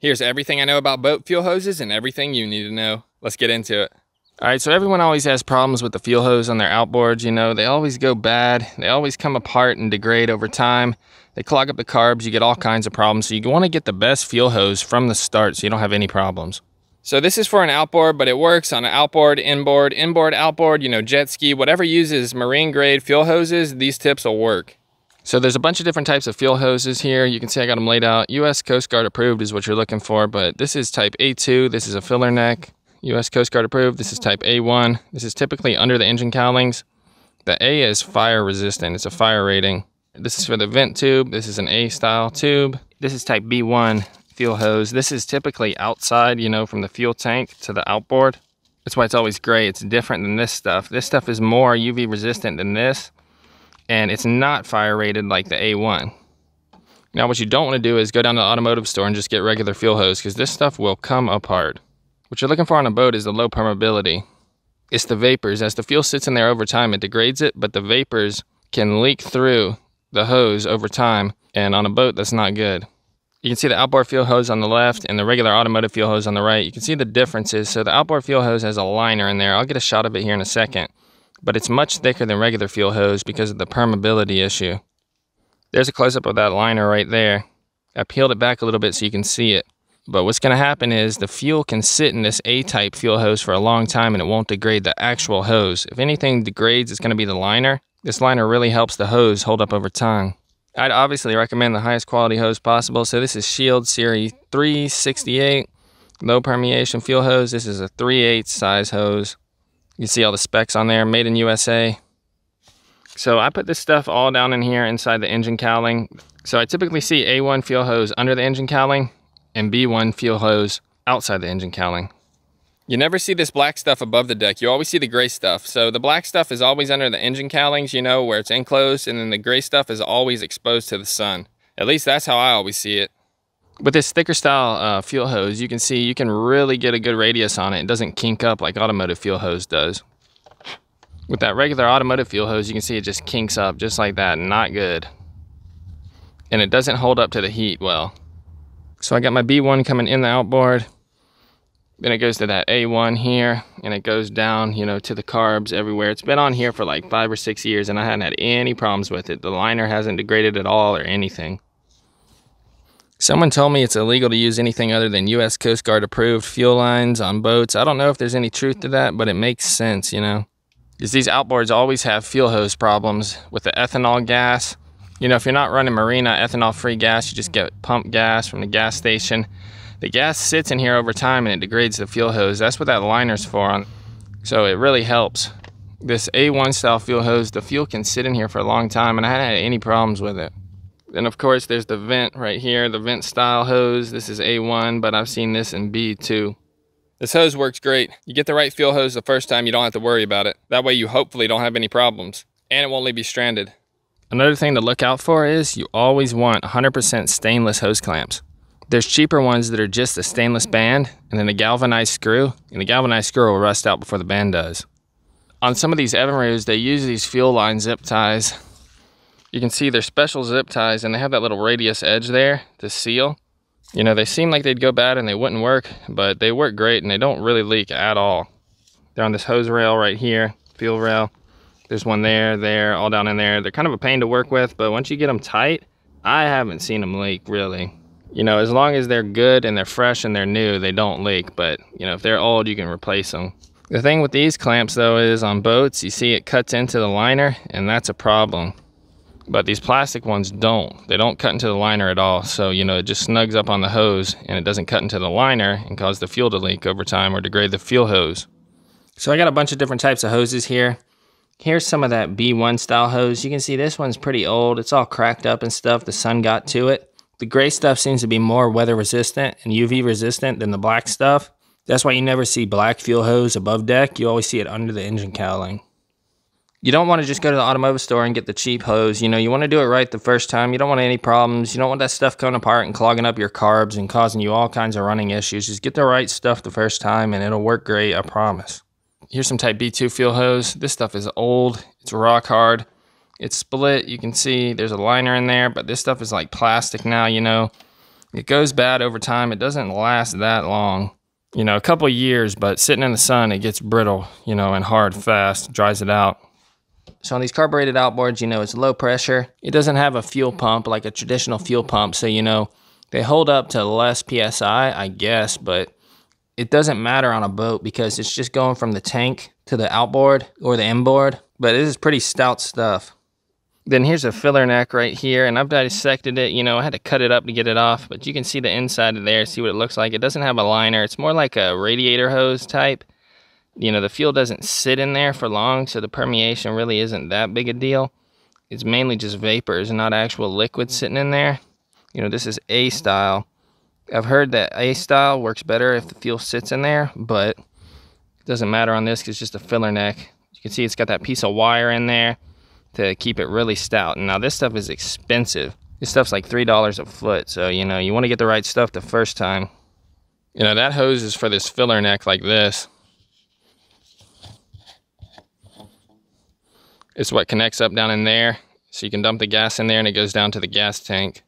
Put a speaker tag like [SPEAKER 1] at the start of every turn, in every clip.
[SPEAKER 1] Here's everything I know about boat fuel hoses and everything you need to know. Let's get into it.
[SPEAKER 2] All right, so everyone always has problems with the fuel hose on their outboards. You know, they always go bad. They always come apart and degrade over time. They clog up the carbs. You get all kinds of problems. So you want to get the best fuel hose from the start so you don't have any problems.
[SPEAKER 1] So this is for an outboard, but it works on an outboard, inboard, inboard, outboard, you know, jet ski, whatever uses marine grade fuel hoses, these tips will work.
[SPEAKER 2] So there's a bunch of different types of fuel hoses here. You can see I got them laid out. US Coast Guard approved is what you're looking for, but this is type A2. This is a filler neck. US Coast Guard approved. This is type A1. This is typically under the engine cowlings. The A is fire resistant. It's a fire rating. This is for the vent tube. This is an A style tube. This is type B1 fuel hose. This is typically outside, you know, from the fuel tank to the outboard. That's why it's always gray. It's different than this stuff. This stuff is more UV resistant than this, and it's not fire rated like the A1. Now, what you don't want to do is go down to the automotive store and just get regular fuel hose because this stuff will come apart. What you're looking for on a boat is the low permeability. It's the vapors. As the fuel sits in there over time, it degrades it, but the vapors can leak through the hose over time, and on a boat, that's not good. You can see the outboard fuel hose on the left and the regular automotive fuel hose on the right. You can see the differences. So the outboard fuel hose has a liner in there. I'll get a shot of it here in a second. But it's much thicker than regular fuel hose because of the permeability issue. There's a close-up of that liner right there. I peeled it back a little bit so you can see it. But what's going to happen is the fuel can sit in this A-type fuel hose for a long time and it won't degrade the actual hose. If anything degrades, it's going to be the liner. This liner really helps the hose hold up over time. I'd obviously recommend the highest quality hose possible. So this is Shield Series 368 low permeation fuel hose. This is a 3 8 size hose. You can see all the specs on there, made in USA. So I put this stuff all down in here inside the engine cowling. So I typically see A1 fuel hose under the engine cowling and B1 fuel hose outside the engine cowling.
[SPEAKER 1] You never see this black stuff above the deck. You always see the gray stuff. So the black stuff is always under the engine cowlings, you know, where it's enclosed, and then the gray stuff is always exposed to the sun. At least that's how I always see it.
[SPEAKER 2] With this thicker style uh, fuel hose, you can see you can really get a good radius on it. It doesn't kink up like automotive fuel hose does. With that regular automotive fuel hose, you can see it just kinks up just like that. Not good. And it doesn't hold up to the heat well. So I got my B1 coming in the outboard. Then it goes to that A1 here and it goes down, you know, to the carbs everywhere. It's been on here for like five or six years and I hadn't had any problems with it. The liner hasn't degraded at all or anything. Someone told me it's illegal to use anything other than U.S. Coast Guard approved fuel lines on boats. I don't know if there's any truth to that, but it makes sense, you know. Because these outboards always have fuel hose problems with the ethanol gas. You know, if you're not running Marina ethanol free gas, you just get pump gas from the gas station the gas sits in here over time and it degrades the fuel hose. That's what that liner's for. On. So it really helps. This A1 style fuel hose, the fuel can sit in here for a long time and I hadn't had any problems with it. Then of course there's the vent right here, the vent style hose. This is A1, but I've seen this in B2.
[SPEAKER 1] This hose works great. You get the right fuel hose the first time, you don't have to worry about it. That way you hopefully don't have any problems. And it won't leave you stranded.
[SPEAKER 2] Another thing to look out for is you always want 100% stainless hose clamps. There's cheaper ones that are just a stainless band and then a galvanized screw, and the galvanized screw will rust out before the band does. On some of these Evinrudes, they use these fuel line zip ties. You can see they're special zip ties and they have that little radius edge there to seal. You know, they seem like they'd go bad and they wouldn't work, but they work great and they don't really leak at all. They're on this hose rail right here, fuel rail. There's one there, there, all down in there. They're kind of a pain to work with, but once you get them tight, I haven't seen them leak really you know, as long as they're good and they're fresh and they're new, they don't leak. But, you know, if they're old, you can replace them. The thing with these clamps, though, is on boats, you see it cuts into the liner, and that's a problem. But these plastic ones don't. They don't cut into the liner at all. So, you know, it just snugs up on the hose, and it doesn't cut into the liner and cause the fuel to leak over time or degrade the fuel hose. So I got a bunch of different types of hoses here. Here's some of that B1 style hose. You can see this one's pretty old. It's all cracked up and stuff. The sun got to it. The gray stuff seems to be more weather resistant and UV resistant than the black stuff. That's why you never see black fuel hose above deck. You always see it under the engine cowling. You don't want to just go to the automotive store and get the cheap hose. You know, you want to do it right the first time. You don't want any problems. You don't want that stuff coming apart and clogging up your carbs and causing you all kinds of running issues. Just get the right stuff the first time and it'll work great, I promise. Here's some type B2 fuel hose. This stuff is old. It's rock hard. It's split. You can see there's a liner in there, but this stuff is like plastic now, you know. It goes bad over time. It doesn't last that long. You know, a couple years, but sitting in the sun, it gets brittle, you know, and hard fast, dries it out. So on these carbureted outboards, you know, it's low pressure. It doesn't have a fuel pump like a traditional fuel pump. So, you know, they hold up to less PSI, I guess, but it doesn't matter on a boat because it's just going from the tank to the outboard or the inboard. But it is pretty stout stuff. Then here's a filler neck right here, and I've dissected it. You know, I had to cut it up to get it off, but you can see the inside of there, see what it looks like. It doesn't have a liner. It's more like a radiator hose type. You know, the fuel doesn't sit in there for long, so the permeation really isn't that big a deal. It's mainly just vapors not actual liquid sitting in there. You know, this is A style. I've heard that A style works better if the fuel sits in there, but it doesn't matter on this because it's just a filler neck. You can see it's got that piece of wire in there to keep it really stout. And now this stuff is expensive. This stuff's like $3 a foot. So, you know, you want to get the right stuff the first time. You know, that hose is for this filler neck like this. It's what connects up down in there. So you can dump the gas in there and it goes down to the gas tank.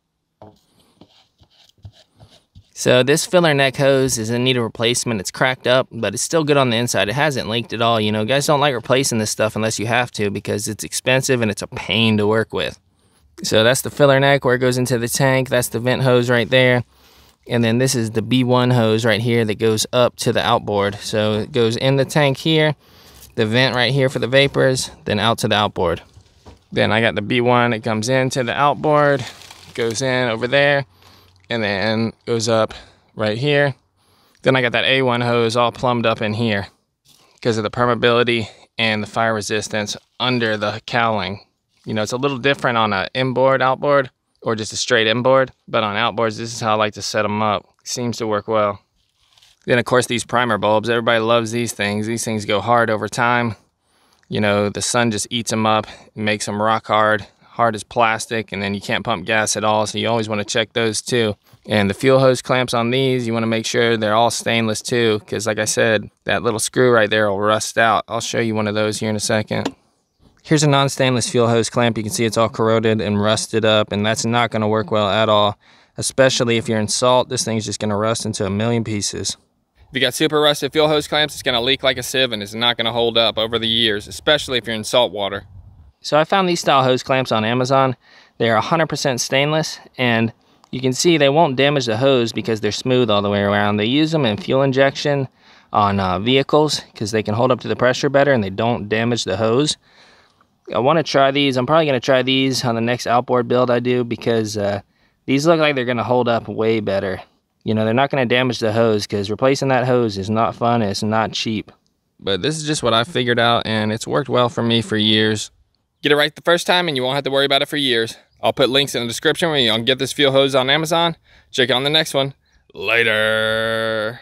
[SPEAKER 2] So this filler neck hose is in need of replacement. It's cracked up, but it's still good on the inside. It hasn't leaked at all. You know, guys don't like replacing this stuff unless you have to because it's expensive and it's a pain to work with. So that's the filler neck where it goes into the tank. That's the vent hose right there. And then this is the B1 hose right here that goes up to the outboard. So it goes in the tank here, the vent right here for the vapors, then out to the outboard. Then I got the B1, it comes into the outboard, goes in over there, and then goes up right here. Then I got that A1 hose all plumbed up in here because of the permeability and the fire resistance under the cowling. You know, it's a little different on an inboard outboard or just a straight inboard, but on outboards, this is how I like to set them up. Seems to work well. Then of course these primer bulbs, everybody loves these things. These things go hard over time. You know, the sun just eats them up, makes them rock hard hard as plastic, and then you can't pump gas at all, so you always want to check those too. And the fuel hose clamps on these, you want to make sure they're all stainless too, because like I said, that little screw right there will rust out. I'll show you one of those here in a second. Here's a non-stainless fuel hose clamp. You can see it's all corroded and rusted up, and that's not going to work well at all, especially if you're in salt. This thing's just going to rust into a million pieces.
[SPEAKER 1] If you got super rusted fuel hose clamps, it's to leak like a sieve and it's not to hold up over the years, especially if you're in salt water.
[SPEAKER 2] So I found these style hose clamps on Amazon. They're 100% stainless and you can see they won't damage the hose because they're smooth all the way around. They use them in fuel injection on uh, vehicles because they can hold up to the pressure better and they don't damage the hose. I want to try these. I'm probably going to try these on the next outboard build I do because uh, these look like they're going to hold up way better. You know, they're not going to damage the hose because replacing that hose is not fun it's not cheap.
[SPEAKER 1] But this is just what I figured out and it's worked well for me for years. Get it right the first time and you won't have to worry about it for years. I'll put links in the description where you can get this fuel hose on Amazon. Check out on the next one. Later.